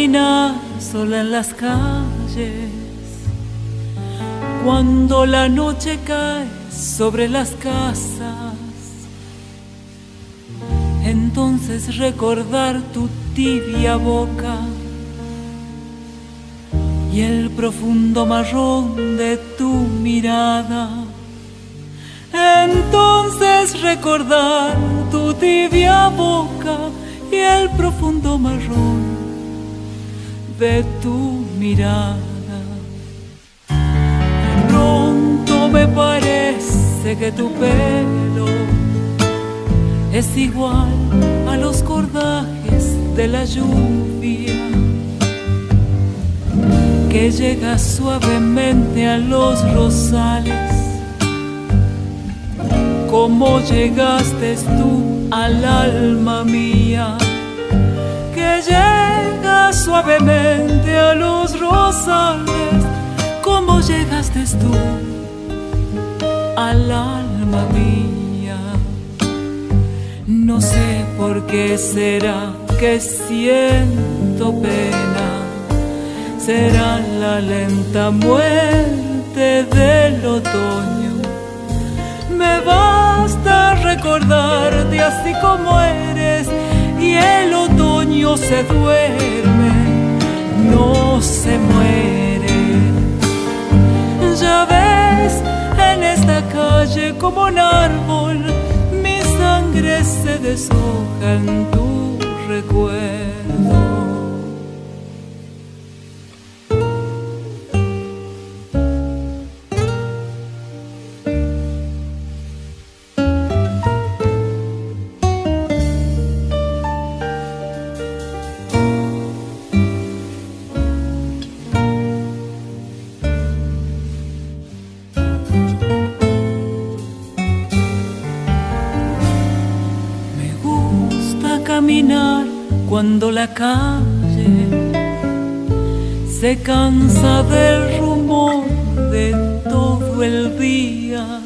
caminar sola en las calles, cuando la noche cae sobre las casas, entonces recordar tu tibia boca y el profundo marrón de tu mirada. Entonces recordar tu tibia boca y el profundo marrón de tu mirada. Pronto me parece que tu pelo es igual a los cordajes de la lluvia que llega suavemente a los rosales. Como llegaste tú al alma mía, que llega suavemente llegaste tú al alma mía. No sé por qué será que siento pena será la lenta muerte del otoño. Me basta recordarte así como eres y el otoño se duerme, no se muere. Como un árbol, mi sangre se deshoja en tu recuerdo. Cuando la calle se cansa del rumor de todo el día,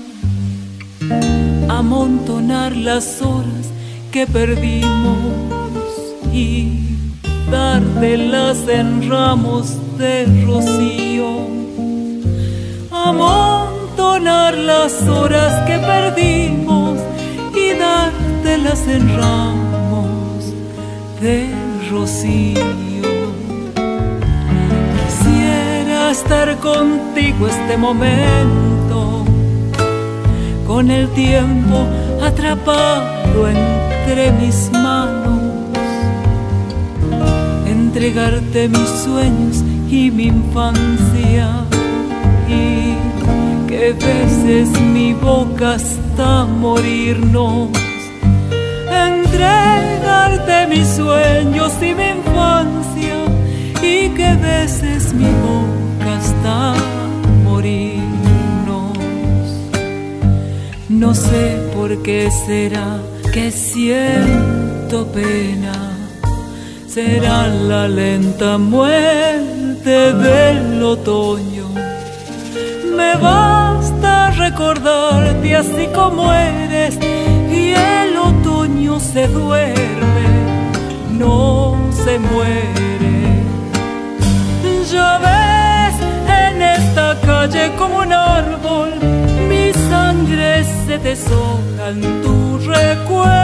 amontonar las horas que perdimos y dártelas en ramos de rocío, amontonar las horas que perdimos y dártelas en ramos de rocío. Quisiera estar contigo este momento, con el tiempo atrapado entre mis manos, entregarte mis sueños y mi infancia y que beses mi boca hasta morirnos entregarte mis sueños y mi infancia y que beses mi boca hasta morirnos. No sé por qué será que siento pena, será la lenta muerte del otoño. Me basta recordarte así como eres y el otoño se duerme, no se muere. Ya ves en esta calle como un árbol, mi sangre se deshoja en tu recuerdo.